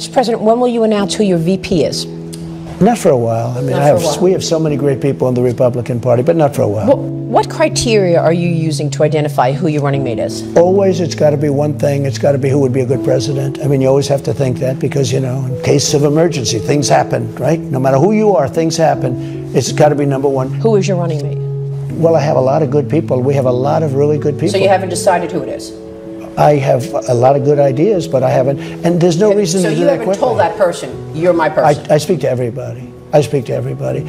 Mr. President, when will you announce who your VP is? Not for a while. I mean, I have, we have so many great people in the Republican Party, but not for a while. What, what criteria are you using to identify who your running mate is? Always, it's got to be one thing. It's got to be who would be a good president. I mean, you always have to think that because, you know, in case of emergency, things happen, right? No matter who you are, things happen. It's got to be number one. Who is your running mate? Well, I have a lot of good people. We have a lot of really good people. So you haven't decided who it is? I have a lot of good ideas, but I haven't, and there's no reason so to do that So you haven't told that person, you're my person? I speak to everybody. I speak to everybody.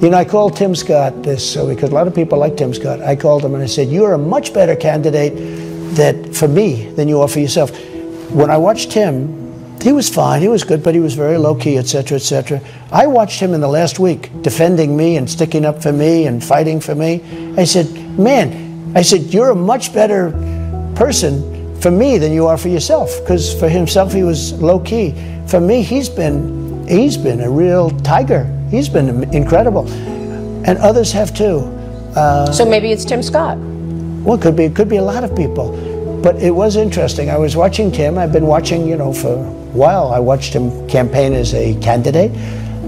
You know, I called Tim Scott this so because a lot of people like Tim Scott. I called him and I said, "You're a much better candidate that for me than you are for yourself." When I watched him, he was fine. He was good, but he was very low key, et cetera, et cetera. I watched him in the last week defending me and sticking up for me and fighting for me. I said, "Man," I said, "You're a much better person for me than you are for yourself." Because for himself, he was low key. For me, he's been he's been a real tiger. He's been incredible, and others have too. Uh, so maybe it's Tim Scott. Well, it could be. It could be a lot of people, but it was interesting. I was watching Tim. I've been watching, you know, for a while. I watched him campaign as a candidate,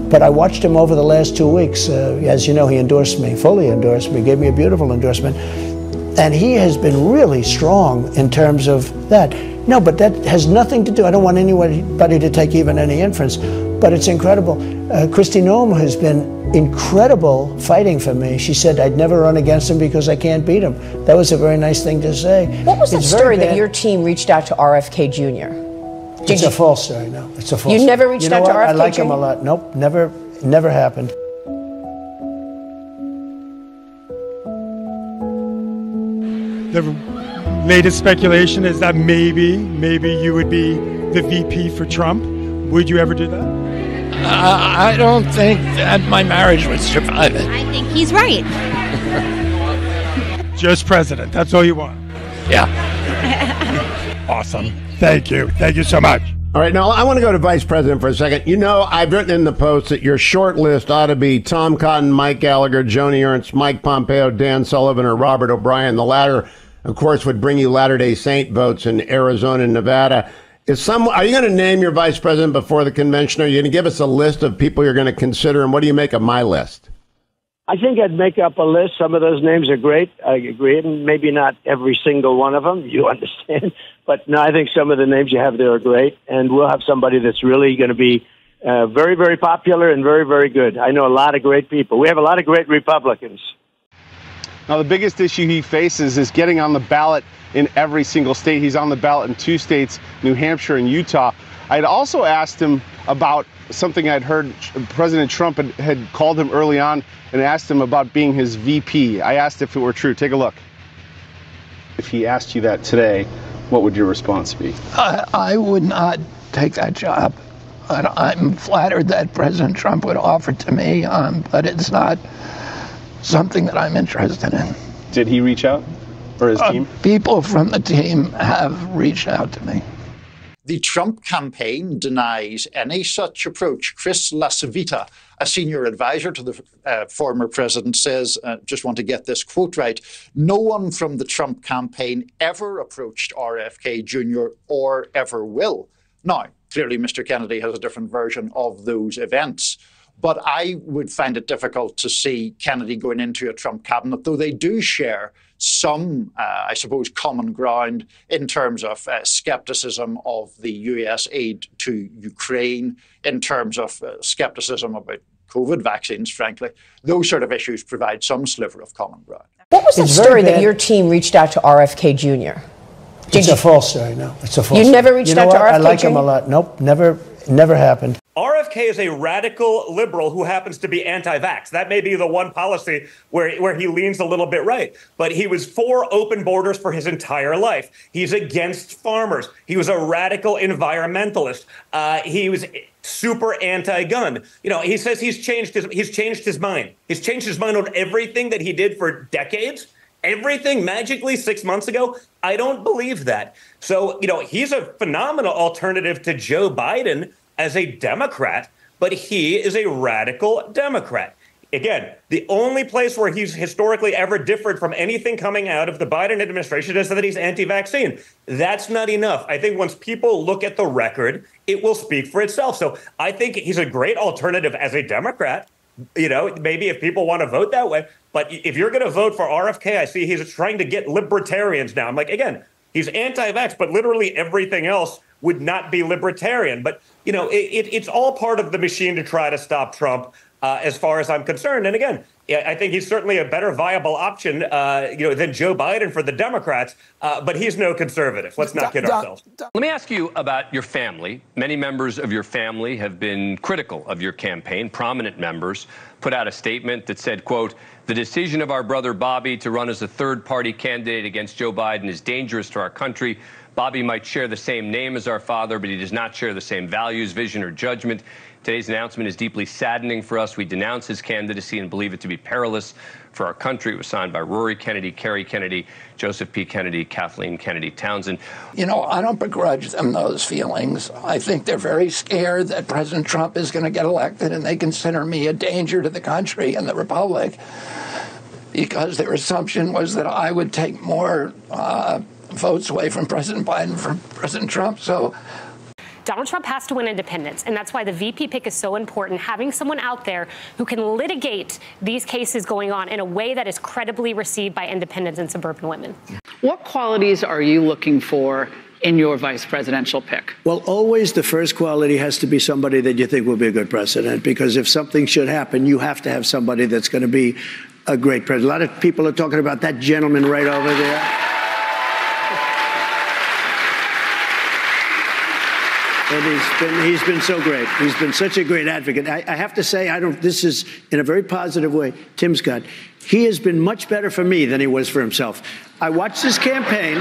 but I watched him over the last two weeks. Uh, as you know, he endorsed me, fully endorsed me, gave me a beautiful endorsement, and he has been really strong in terms of that. No, but that has nothing to do. I don't want anybody to take even any inference but it's incredible. Uh, Kristi Noem has been incredible fighting for me. She said I'd never run against him because I can't beat him. That was a very nice thing to say. What was the story that your team reached out to RFK Jr.? Did it's you, a false story. No, it's a false. You story. never reached you know out what? to RFK Jr.? I like Jr.? him a lot. Nope, never, never happened. The latest speculation is that maybe, maybe you would be the VP for Trump. Would you ever do that? Uh, I don't think that my marriage would survive it. I think he's right. Just president. That's all you want. Yeah. awesome. Thank you. Thank you so much. All right, now I want to go to vice president for a second. You know, I've written in the post that your short list ought to be Tom Cotton, Mike Gallagher, Joni Ernst, Mike Pompeo, Dan Sullivan, or Robert O'Brien. The latter, of course, would bring you Latter day Saint votes in Arizona and Nevada. Is some are you going to name your vice president before the convention? Are you going to give us a list of people you're going to consider, and what do you make of my list? I think I'd make up a list. Some of those names are great. I agree, and maybe not every single one of them. You understand, but no, I think some of the names you have there are great, and we'll have somebody that's really going to be uh, very, very popular and very, very good. I know a lot of great people. We have a lot of great Republicans. Now, the biggest issue he faces is getting on the ballot in every single state. He's on the ballot in two states, New Hampshire and Utah. I'd also asked him about something I'd heard President Trump had, had, called him early on and asked him about being his VP. I asked if it were true. Take a look. If he asked you that today, what would your response be? I, would not take that job. I'm flattered that President Trump would offer to me, um, but it's not something that I'm interested in. Did he reach out? Or his uh, team? People from the team have reached out to me. The Trump campaign denies any such approach. Chris LaCivita, a senior advisor to the uh, former president, says, uh, just want to get this quote right, no one from the Trump campaign ever approached RFK Jr. or ever will. Now, clearly, Mr. Kennedy has a different version of those events. But I would find it difficult to see Kennedy going into a Trump cabinet, though they do share some, uh, I suppose, common ground in terms of uh, skepticism of the US aid to Ukraine, in terms of uh, skepticism about COVID vaccines, frankly. Those sort of issues provide some sliver of common ground. What was the story that your team reached out to RFK Jr.? Did it's you, a false story. No, it's a false. You story. never reached you know out what? to RFK I like Jr.? him a lot. Nope, never, never happened. RFK is a radical liberal who happens to be anti-vax. That may be the one policy where, where he leans a little bit right. But he was for open borders for his entire life. He's against farmers. He was a radical environmentalist. Uh, he was super anti-gun. You know, he says he's changed his he's changed his mind. He's changed his mind on everything that he did for decades. Everything magically six months ago. I don't believe that. So, you know, he's a phenomenal alternative to Joe Biden as a Democrat, but he is a radical Democrat. again, the only place where he's historically ever differed from anything coming out of the Biden administration is that he's anti vaccine. That's not enough. I think once people look at the record, it will speak for itself. So I think he's a great alternative as a Democrat. You know, maybe if people want to vote that way. But if you're going to vote for RFK, I see he's trying to get libertarians now. I'm like, again, he's anti vax, but literally everything else would not be libertarian. But, you know, it, it, it's all part of the machine to try to stop Trump uh, as far as I'm concerned. And again, I think he's certainly a better viable option, uh, you know, than Joe Biden for the Democrats. Uh, but he's no conservative. Let's not kid ourselves. Let me ask you about your family. Many members of your family have been critical of your campaign. Prominent members put out a statement that said, "quote The decision of our brother Bobby to run as a third-party candidate against Joe Biden is dangerous to our country." Bobby might share the same name as our father, but he does not share the same values, vision, or judgment. Today's announcement is deeply saddening for us. We denounce his candidacy and believe it to be perilous for our country. It was signed by Rory Kennedy, Kerry Kennedy, Joseph P. Kennedy, Kathleen Kennedy Townsend. You know, I don't begrudge them those feelings. I think they're very scared that President Trump is going to get elected and they consider me a danger to the country and the republic because their assumption was that I would take more uh, votes away from President Biden from President Trump. So Donald Trump has to win independents, and that's why the VP pick is so important. Having someone out there who can litigate these cases going on in a way that is credibly received by independents and suburban women. What qualities are you looking for in your vice presidential pick? Well, always the first quality has to be somebody that you think will be a good president, because if something should happen, you have to have somebody that's going to be a great president. A lot of people are talking about that gentleman right over there. And he's been he's been so great. He's been such a great advocate. I, I, have to say, I don't. This is in a very positive way. Tim Scott, he has been much better for me than he was for himself. I watched his campaign,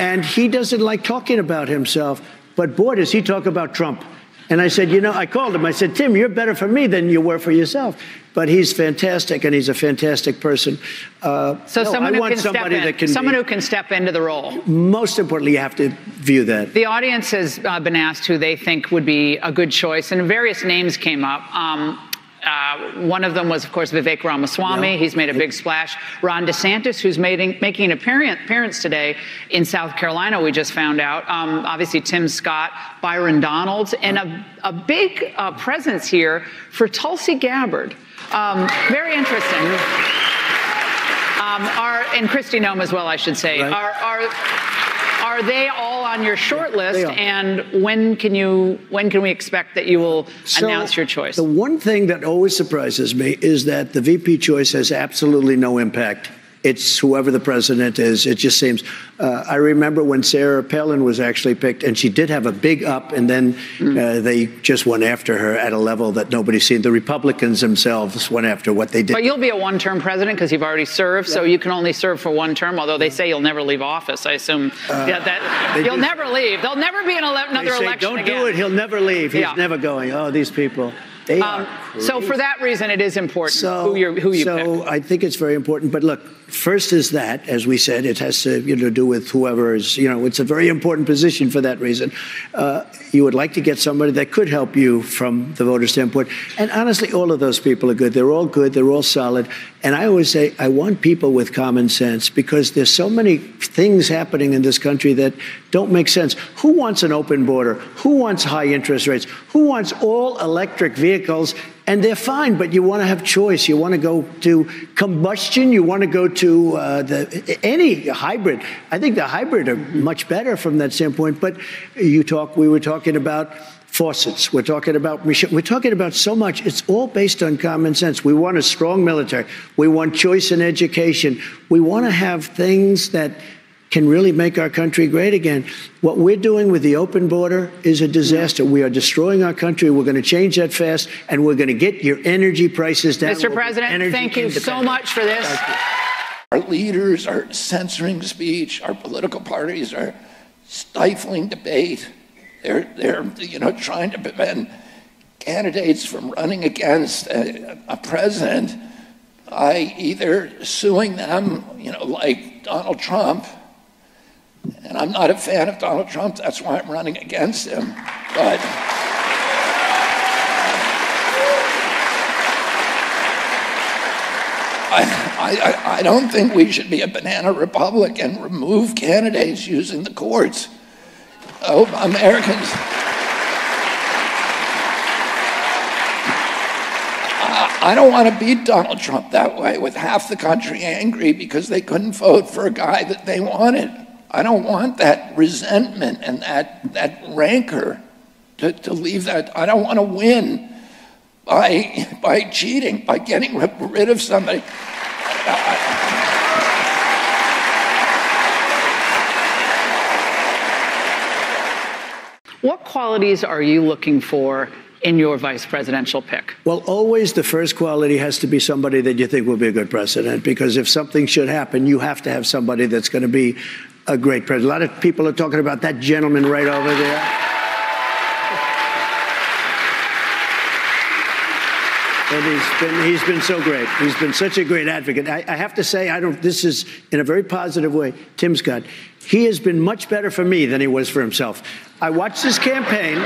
and he doesn't like talking about himself. But boy, does he talk about Trump. And I said, you know, I called him. I said, Tim, you're better for me than you were for yourself. But he's fantastic, and he's a fantastic person. Uh, so no, someone, who can, step in, can someone be, who can step into the role. Most importantly, you have to view that. The audience has uh, been asked who they think would be a good choice, and various names came up. Um, uh, one of them was, of course, Vivek Ramaswamy. Yeah. He's made a big splash. Ron DeSantis, who's making, making an appearance today in South Carolina, we just found out. Um, obviously, Tim Scott, Byron Donalds, and a, a big uh, presence here for Tulsi Gabbard. Um, very interesting. Um, are, and Kristi Noem as well, I should say. Right. Are, are, are they all on your short list? And when can you when can we expect that you will so announce your choice? The one thing that always surprises me is that the VP choice has absolutely no impact it's whoever the president is. It just seems. Uh, I remember when Sarah Palin was actually picked, and she did have a big up, and then mm. uh, they just went after her at a level that nobody's seen. The Republicans themselves went after what they did. But you'll be a one-term president because you've already served, yeah. so you can only serve for one term. Although they say you'll never leave office, I assume uh, yeah, that you'll just, never leave. There'll never be an ele- another say, election Don't again. do it. He'll never leave. He's yeah. never going. Oh, these people. They Um, so for that reason, it is important so, who, who you so pick. So I think it's very important. But look, first is that, as we said, it has to you know, do with whoever is, you know, it's a very important position for that reason. Uh, you would like to get somebody that could help you from the voter standpoint. And honestly, all of those people are good. They're all good. They're all solid. And I always say, I want people with common sense because there's so many things happening in this country that don't make sense. Who wants an open border? Who wants high interest rates? Who wants all electric vehicles? And they're fine, but you want to have choice. You want to go to combustion. You want to go to uh, the any hybrid. I think the hybrid are much better from that standpoint. But you talk. We were talking about faucets. We're talking about we're talking about so much. It's all based on common sense. We want a strong military. We want choice in education. We want to have things that can really make our country great again. What we're doing with the open border is a disaster. We are destroying our country. We're going to change that fast, and we're going to get your energy prices down. Mr. President, thank you so much for this. Our leaders are censoring speech. Our political parties are stifling debate. They're, they're you know, trying to prevent candidates from running against a, a president by either suing them, you know, like Donald Trump, and I'm not a fan of Donald Trump. That's why I'm running against him. But I, I, I don't think we should be a banana republic and remove candidates using the courts. Oh, Americans. I don't want to beat Donald Trump that way with half the country angry because they couldn't vote for a guy that they wanted. I don't want that resentment and that, that rancor to, to leave that. I don't want to win by, by cheating, by getting rid of somebody. What qualities are you looking for in your vice presidential pick? Well, always the first quality has to be somebody that you think will be a good president, because if something should happen, you have to have somebody that's going to be a great president. A lot of people are talking about that gentleman right over there. And he's been he's been so great. He's been such a great advocate. I, I, have to say, I don't. This is in a very positive way. Tim Scott, he has been much better for me than he was for himself. I watched his campaign,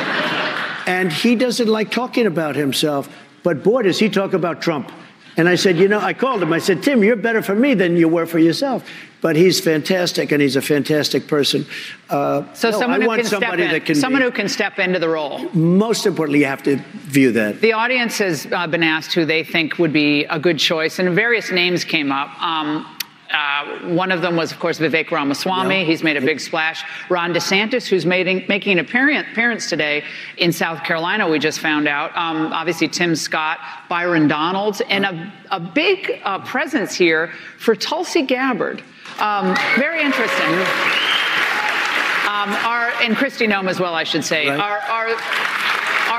and he doesn't like talking about himself. But boy, does he talk about Trump. And I said, you know, I called him. I said, Tim, you're better for me than you were for yourself. But he's fantastic, and he's a fantastic person. Uh, so no, someone I who want can somebody step in, that can someone be, who can step into the role. Most importantly, you have to view that. The audience has uh, been asked who they think would be a good choice, and various names came up. Um, uh, one of them was, of course, Vivek Ramaswamy. Yeah. He's made a big splash. Ron DeSantis, who's making, making an appearance today in South Carolina, we just found out. Um, obviously, Tim Scott, Byron Donalds, and a, a big uh, presence here for Tulsi Gabbard. Um, very interesting. Um, are, and Kristi Noem as well, I should say. Right. Are, are,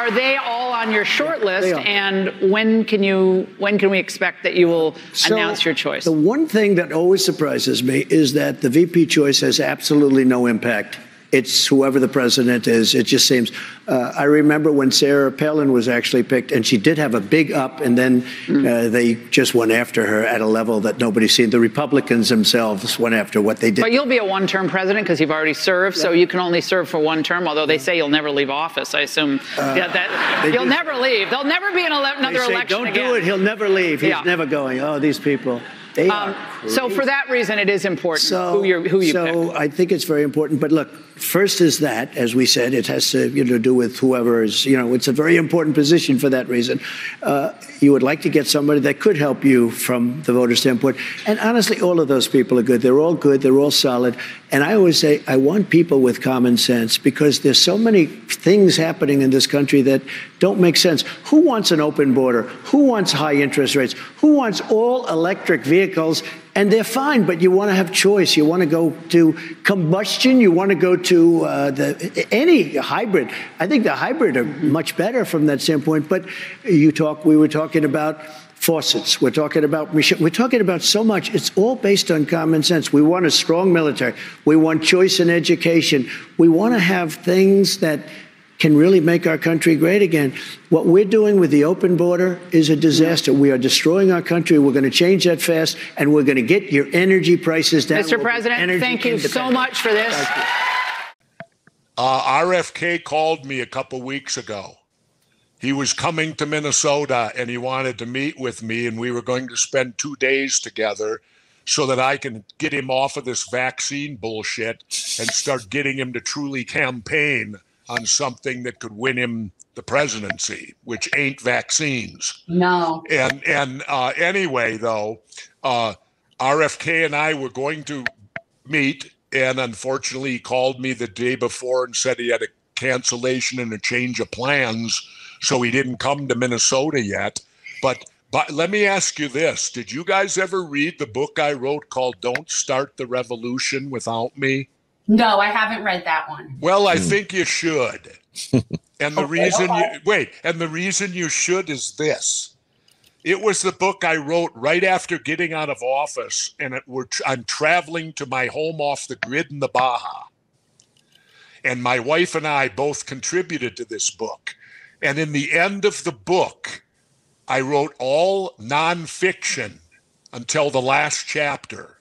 are they all on your short list? And when can you when can we expect that you will so announce your choice? The one thing that always surprises me is that the VP choice has absolutely no impact it's whoever the president is. It just seems. Uh, I remember when Sarah Palin was actually picked, and she did have a big up, and then mm. uh, they just went after her at a level that nobody's seen. The Republicans themselves went after what they did. But you'll be a one-term president because you've already served, yeah. so you can only serve for one term. Although they say you'll never leave office, I assume uh, yeah, that you'll never leave. There'll never be an ele- another they say, election Don't again. do it. He'll never leave. He's yeah. never going. Oh, these people. They Um, so for that reason, it is important so, who, who you so pick. I think it's very important. But look, first is that, as we said, it has to you know, do with whoever is, you know, it's a very important position for that reason. Uh, you would like to get somebody that could help you from the voter standpoint. And honestly, all of those people are good. They're all good. They're all solid. And I always say, I want people with common sense because there's so many things happening in this country that don't make sense. Who wants an open border? Who wants high interest rates? Who wants all electric vehicles and they're fine, but you want to have choice. You want to go to combustion. You want to go to uh, the any hybrid. I think the hybrid are much better from that standpoint. But you talk. We were talking about faucets. We're talking about we're talking about so much. It's all based on common sense. We want a strong military. We want choice in education. We want to have things that can really make our country great again. What we're doing with the open border is a disaster. We are destroying our country. We're going to change that fast, and we're going to get your energy prices down. Mr. President, thank you so much for this. Uh, RFK called me a couple weeks ago. He was coming to Minnesota and he wanted to meet with me, and we were going to spend two days together so that I can get him off of this vaccine bullshit and start getting him to truly campaign on something that could win him the presidency, which ain't vaccines. No. And and uh, anyway, though, uh, RFK and I were going to meet, and unfortunately, he called me the day before and said he had a cancellation and a change of plans, so he didn't come to Minnesota yet. But but let me ask you this: Did you guys ever read the book I wrote called "Don't Start the Revolution Without Me"? No, I haven't read that one. Well, I mm. think you should. and the okay, reason you wait, and the reason you should is this. It was the book I wrote right after getting out of office, and it were I'm traveling to my home off the grid in the Baja. And my wife and I both contributed to this book. And in the end of the book, I wrote all nonfiction until the last chapter.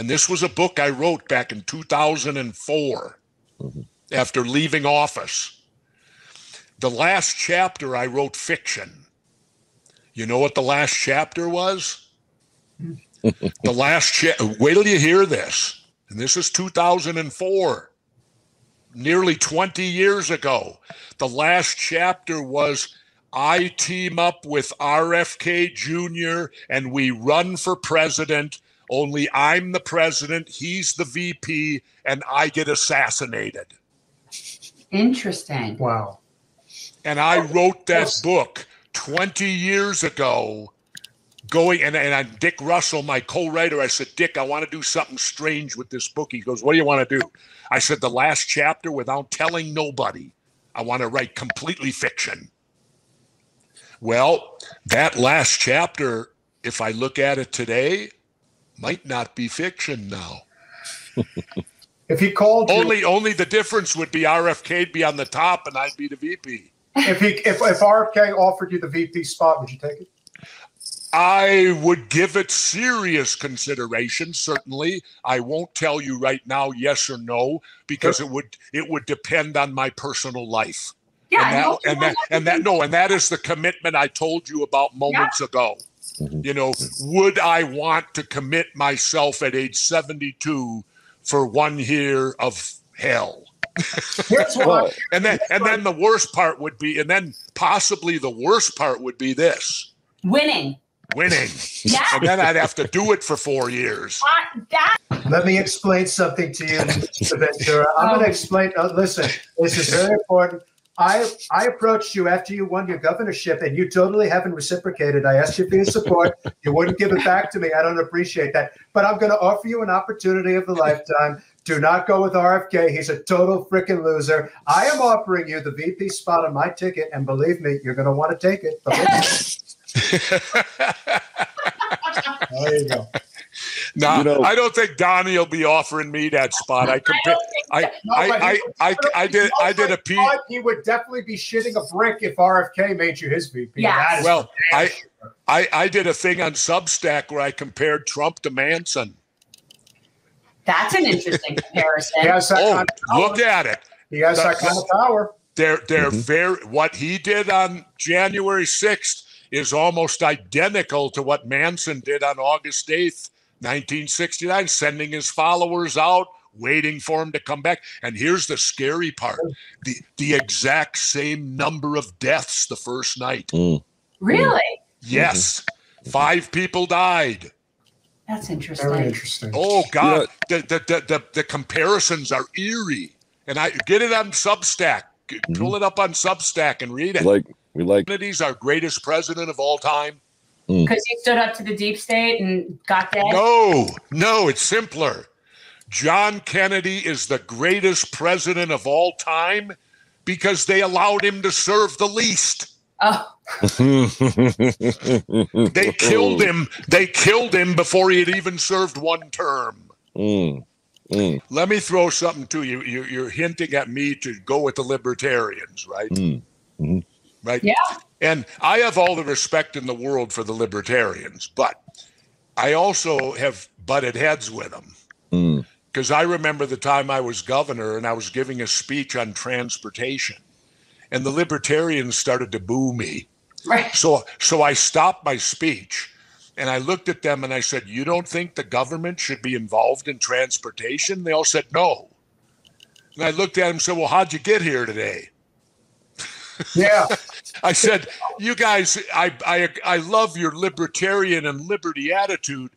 And this was a book I wrote back in 2004 mm-hmm. after leaving office. The last chapter I wrote fiction. You know what the last chapter was? the last cha- wait till you hear this. And this is 2004, nearly 20 years ago. The last chapter was I team up with RFK Jr. and we run for president. Only I'm the president, he's the VP, and I get assassinated. Interesting. Wow. And I wrote that book 20 years ago going and, and I'm Dick Russell, my co-writer. I said, Dick, I want to do something strange with this book. He goes, What do you want to do? I said, The last chapter without telling nobody. I want to write completely fiction. Well, that last chapter, if I look at it today, might not be fiction now. If he called you, Only only the difference would be RFK'd be on the top and I'd be the VP. if he if, if RFK offered you the VP spot, would you take it? I would give it serious consideration. Certainly, I won't tell you right now, yes or no, because it would it would depend on my personal life. Yeah, and that, and that and that no, and that is the commitment I told you about moments ago. Mm-hmm. You know, would I want to commit myself at age seventy-two for one year of hell? Here's what and then and then the worst part would be, and then possibly the worst part would be this Winning. winning. Yeah. And then I'd have to do it for four years. Uh, that Let me explain something to you, Ventura. I'm going to explain. Uh, listen, this is very important. I I approached you after you won your governorship, and you totally haven't reciprocated. I asked you for your support. You wouldn't give it back to me. I don't appreciate that. But I'm going to offer you an opportunity of a lifetime. Do not go with RFK. He's a total freaking loser. I am offering you the VP spot on my ticket, and believe me, you're going to want to take it. there you go. No, You know- I don't think Donnie will be offering me that spot. I compare. I No, I, but I, he- I, I did I did a piece. But He would definitely be shitting a brick if RFK made you his VP. That is Well, I, I I did a thing on Substack where I compared Trump to Manson. that's an interesting comparison. He has Oh, kind of power. look at it. He has that kind of power. They're they're Mm-hmm. very what he did on January 6th is almost identical to what Manson did on August 8th, 1969, sending his followers out, waiting for him to come back. And here's the scary part. The the exact same number of deaths the first night. Mm. Mm. Really? Yes. Five people died. That's interesting. Very interesting. Oh God, the, the, the the the comparisons are eerie, and I get it on Substack. G- Pull mm-hmm. it up on Substack and read it. Like we like Kennedy's our greatest president of all time. Because he stood up to the deep state and got dead. No, no, it's simpler. John Kennedy is the greatest president of all time because they allowed him to serve the least. Oh, They killed him. They killed him before he had even served one term. Mm, mm, Let me throw something to you. you you're hinting at me to go with the libertarians, right? mm, mhm. Right? Yeah. And I have all the respect in the world for the libertarians, but I also have butted heads with them. Mm. Because I remember the time I was governor and I was giving a speech on transportation, and the libertarians started to boo me. Right. So, so I stopped my speech and I looked at them and I said, You don't think the government should be involved in transportation? They all said, No. And I looked at them and said, Well, how'd you get here today? Yeah. I said, "You guys, I, I, I love your libertarian and liberty attitude,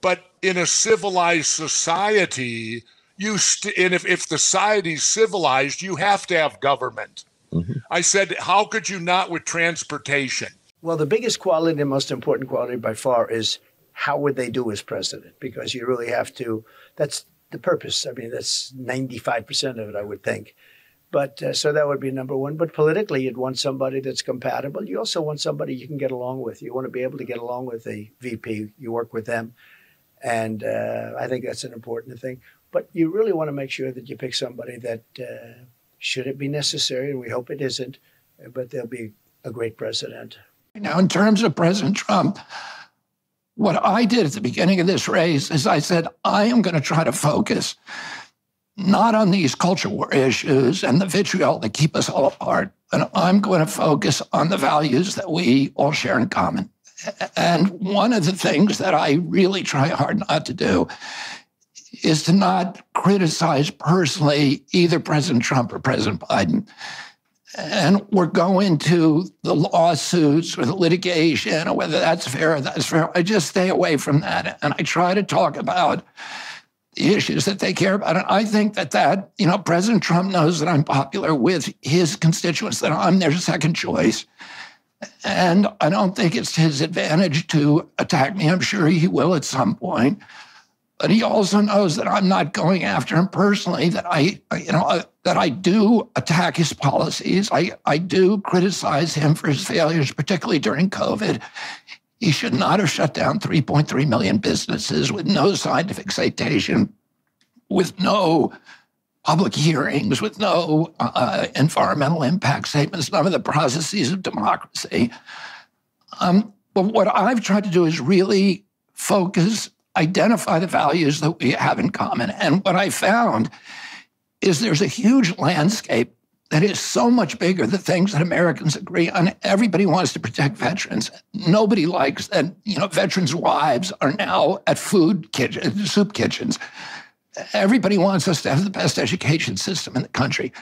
but in a civilized society, you st- and if if the society's civilized, you have to have government." Mm-hmm. I said, "How could you not with transportation?" Well, the biggest quality, the most important quality by far is how would they do as president? Because you really have to, that's the purpose. I mean, that's 95% of it, I would think. But uh, so that would be number one. But politically, you'd want somebody that's compatible. You also want somebody you can get along with. You want to be able to get along with the VP. You work with them. And uh, I think that's an important thing. But you really want to make sure that you pick somebody that, uh, should it be necessary, and we hope it isn't, but they'll be a great president. Now, in terms of President Trump, what I did at the beginning of this race is I said, I am going to try to focus not on these culture war issues and the vitriol that keep us all apart, but I'm going to focus on the values that we all share in common. And one of the things that I really try hard not to do is to not criticize personally either President Trump or President Biden. And we're going to the lawsuits or the litigation or whether that's fair or that's fair. I just stay away from that. And I try to talk about the issues that they care about. And I think that that, you know, President Trump knows that I'm popular with his constituents, that I'm their second choice. And I don't think it's his advantage to attack me. I'm sure he will at some point. But he also knows that I'm not going after him personally, that I, you know, that I do attack his policies. I, I do criticize him for his failures, particularly during COVID. He should not have shut down 3.3 million businesses with no scientific citation, with no public hearings, with no uh, environmental impact statements, none of the processes of democracy. Um, but what I've tried to do is really focus identify the values that we have in common. And what I found is there's a huge landscape that is so much bigger, the things that Americans agree on. Everybody wants to protect veterans. Nobody likes that, you know, veterans' wives are now at food kitchen, soup kitchens. Everybody wants us to have the best education system in the country.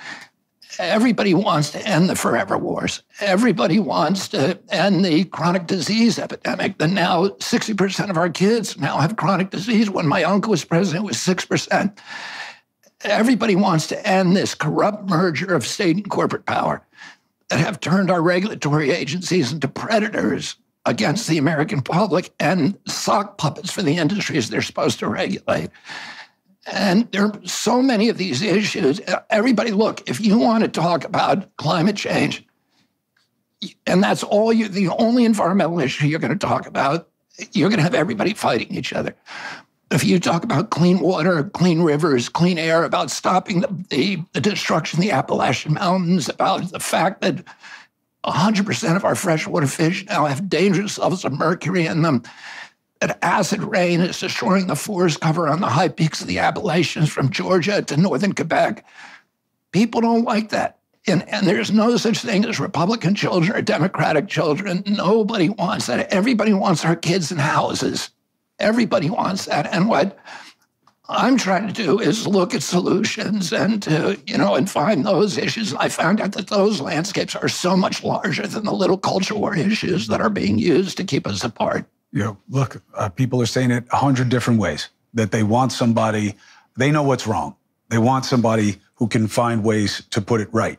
Everybody wants to end the forever wars. Everybody wants to end the chronic disease epidemic. That now 60% of our kids now have chronic disease. When my uncle was president, it was 6%. Everybody wants to end this corrupt merger of state and corporate power that have turned our regulatory agencies into predators against the American public and sock puppets for the industries they're supposed to regulate. And there are so many of these issues. Everybody, look, if you want to talk about climate change, and that's all you, the only environmental issue you're going to talk about, you're going to have everybody fighting each other. If you talk about clean water, clean rivers, clean air, about stopping the, the, the destruction of the Appalachian Mountains, about the fact that 100% of our freshwater fish now have dangerous levels of mercury in them, that acid rain is destroying the forest cover on the high peaks of the Appalachians from Georgia to northern Quebec. People don't like that. And, and there's no such thing as Republican children or Democratic children. Nobody wants that. Everybody wants our kids in houses. Everybody wants that. And what I'm trying to do is look at solutions and to, you know, and find those issues. And I found out that those landscapes are so much larger than the little culture war issues that are being used to keep us apart you know, look, uh, people are saying it a hundred different ways that they want somebody, they know what's wrong. They want somebody who can find ways to put it right.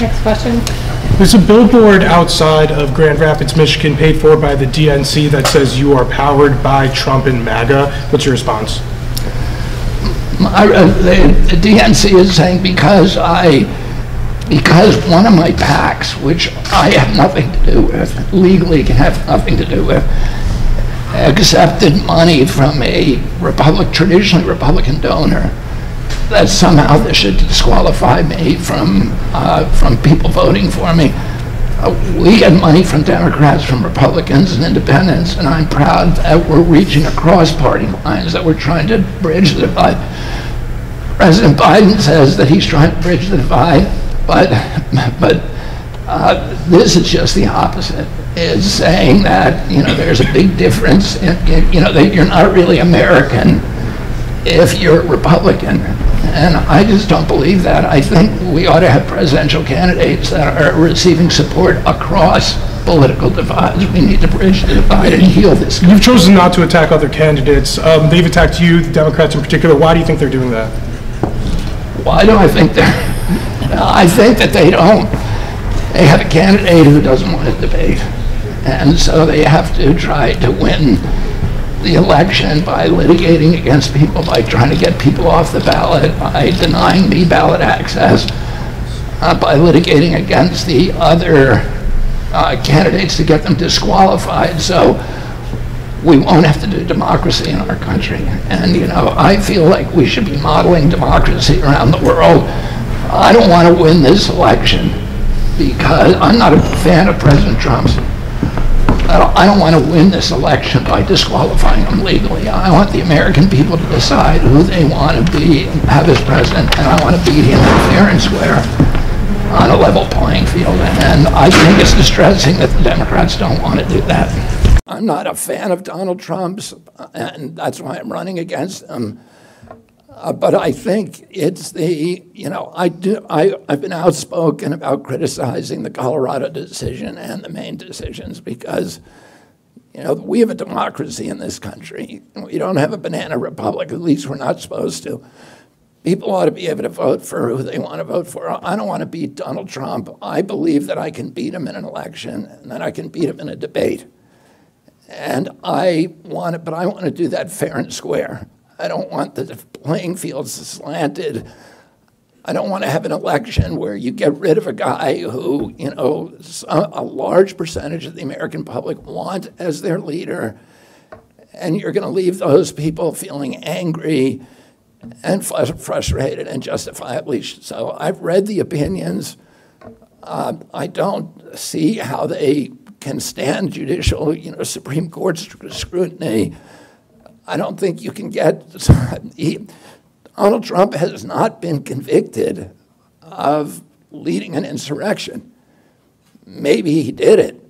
Next question. There's a billboard outside of Grand Rapids, Michigan, paid for by the DNC that says you are powered by Trump and MAGA. What's your response? My, uh, the, the DNC is saying because I because one of my PACs, which I have nothing to do with, legally can have nothing to do with, accepted money from a Republic, traditionally Republican donor, that somehow this should disqualify me from uh, from people voting for me. Uh, we get money from Democrats, from Republicans and independents, and I'm proud that we're reaching across party lines, that we're trying to bridge the divide. President Biden says that he's trying to bridge the divide, but but uh, this is just the opposite is saying that you know there's a big difference you know that you're not really American if you're a Republican, and I just don't believe that. I think we ought to have presidential candidates that are receiving support across political divides. We need to bridge the divide and heal this. Country. You've chosen not to attack other candidates. Um, they've attacked you, the Democrats in particular. Why do you think they're doing that? Why do I think they're? I think that they don't. They have a candidate who doesn't want to debate. And so they have to try to win the election by litigating against people, by trying to get people off the ballot, by denying me ballot access, uh, by litigating against the other uh, candidates to get them disqualified. So we won't have to do democracy in our country. And, you know, I feel like we should be modeling democracy around the world. I don't want to win this election because I'm not a fan of President Trump's I don't, I don't want to win this election by disqualifying him legally. I want the American people to decide who they want to be have as president, and I want to beat him fair and square on a level playing field. And I think it's distressing that the Democrats don't want to do that. I'm not a fan of Donald Trump's, and that's why I'm running against him. Uh, but I think it's the, you know, I do, I, I've been outspoken about criticizing the Colorado decision and the Maine decisions because, you know, we have a democracy in this country. We don't have a banana republic, at least we're not supposed to. People ought to be able to vote for who they want to vote for. I don't want to beat Donald Trump. I believe that I can beat him in an election and that I can beat him in a debate. And I want it, but I want to do that fair and square. I don't want the playing fields slanted. I don't want to have an election where you get rid of a guy who, you know, a large percentage of the American public want as their leader, and you're going to leave those people feeling angry and frustrated and justifiably so. I've read the opinions. Uh, I don't see how they can stand judicial, you know, Supreme Court scrutiny. I don't think you can get. He, Donald Trump has not been convicted of leading an insurrection. Maybe he did it,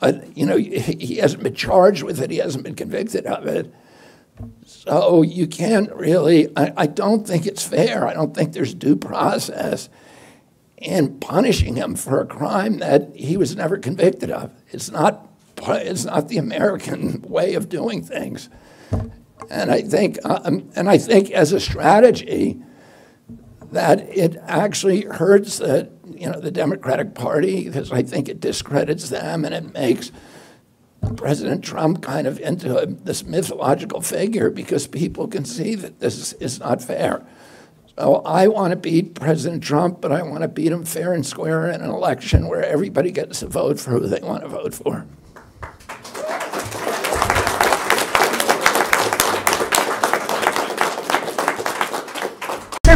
but you know he hasn't been charged with it. He hasn't been convicted of it. So you can't really. I, I don't think it's fair. I don't think there's due process in punishing him for a crime that he was never convicted of. It's not. It's not the American way of doing things. And I think, um, and I think as a strategy, that it actually hurts the, you know, the Democratic Party because I think it discredits them and it makes President Trump kind of into a, this mythological figure because people can see that this is not fair. So I want to beat President Trump, but I want to beat him fair and square in an election where everybody gets to vote for who they want to vote for.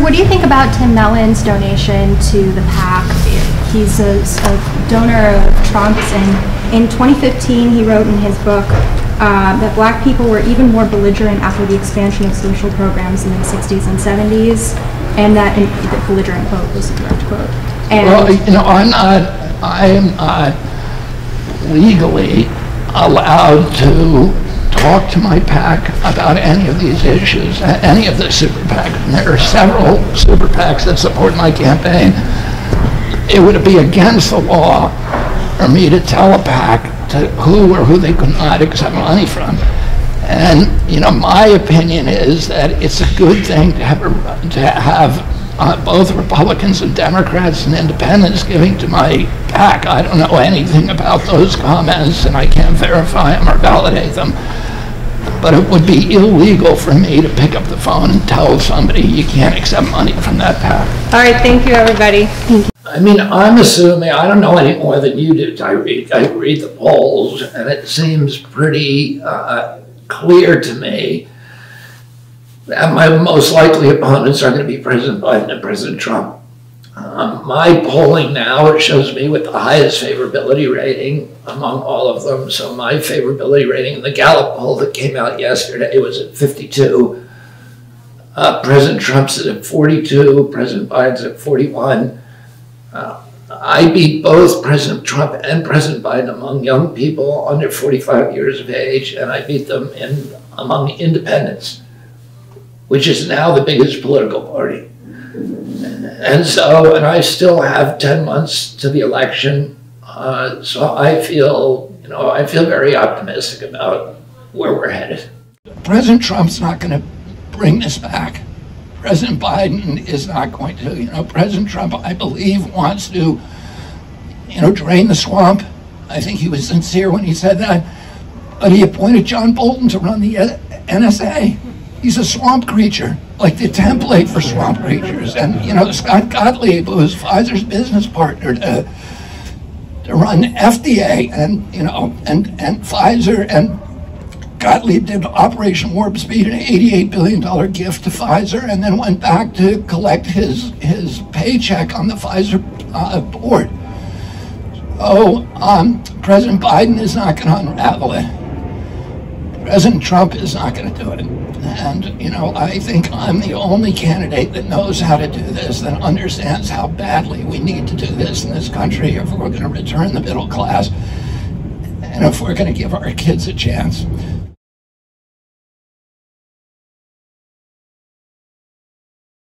What do you think about Tim Mellon's donation to the PAC? He's a, a donor of Trump's, and in 2015, he wrote in his book uh, that black people were even more belligerent after the expansion of social programs in the 60s and 70s, and that in, belligerent quote was a direct quote. And well, you know, I'm not, I am not legally allowed to talk to my PAC about any of these issues, any of the super PACs. And there are several super PACs that support my campaign. It would be against the law for me to tell a PAC to who or who they could not accept money from. And you know, my opinion is that it's a good thing to have a, to have uh, both Republicans and Democrats and Independents giving to my PAC. I don't know anything about those comments, and I can't verify them or validate them but it would be illegal for me to pick up the phone and tell somebody you can't accept money from that PAC. All right, thank you, everybody. Thank you. I mean, I'm assuming, I don't know any more than you do, Tyreek. I read the polls, and it seems pretty uh, clear to me that my most likely opponents are going to be President Biden and President Trump. Um, my polling now shows me with the highest favorability rating among all of them. So my favorability rating in the Gallup poll that came out yesterday was at 52. Uh, President Trump's at 42. President Biden's at 41. Uh, I beat both President Trump and President Biden among young people under 45 years of age, and I beat them in among independents, which is now the biggest political party. And so, and I still have 10 months to the election. Uh, so I feel, you know, I feel very optimistic about where we're headed. President Trump's not going to bring this back. President Biden is not going to. You know, President Trump, I believe, wants to, you know, drain the swamp. I think he was sincere when he said that. But he appointed John Bolton to run the NSA. He's a swamp creature like the template for swamp creatures. And, you know, Scott Gottlieb, who was Pfizer's business partner to, to run FDA and, you know, and, and Pfizer and Gottlieb did Operation Warp Speed, an $88 billion gift to Pfizer, and then went back to collect his, his paycheck on the Pfizer uh, board. So um, President Biden is not going to unravel it. President Trump is not going to do it. And, you know, I think I'm the only candidate that knows how to do this, that understands how badly we need to do this in this country if we're going to return the middle class. And if we're going to give our kids a chance